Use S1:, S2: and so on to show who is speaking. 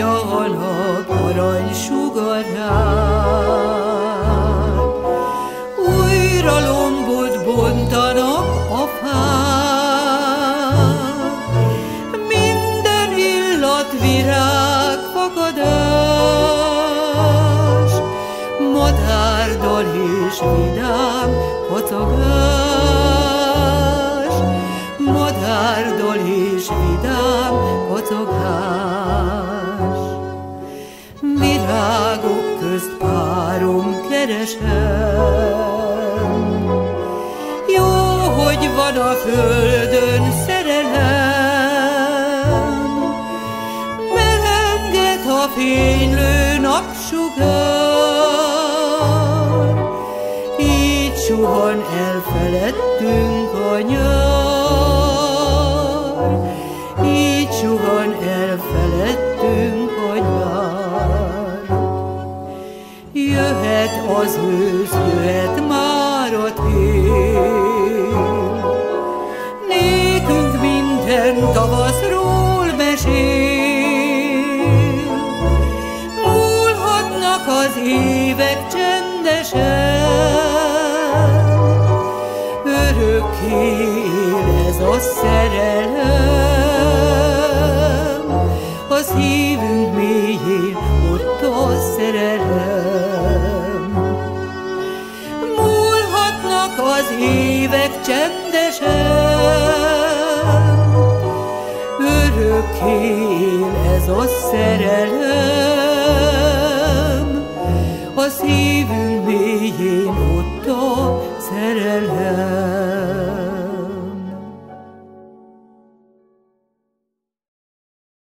S1: villámlanak arany sugarán. Újra lombot bontanak a fák, minden illat virág fakadás, madárdal és vidám kocogás, keresem, jó, hogy van a földön szerelem, melenget a fénylő napsugár, így suhan el felettünk a nyár, így suhan el Jöhet az ősz, jöhet már a tél, nékünk minden tavaszról mesél. Múlhatnak az évek csendesen, örökké él ez a szerelem, a szívünk mélyén ott a szerelem. Évek csendesen, örökké él ez a szerelem, a szívünk mélyén ott a szerelem.